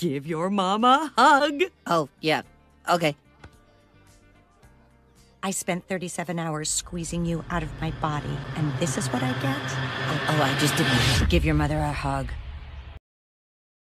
Give your mama a hug. Oh, yeah. Okay. I spent 37 hours squeezing you out of my body, and this is what I get? Oh, oh I just didn't. Give your mother a hug.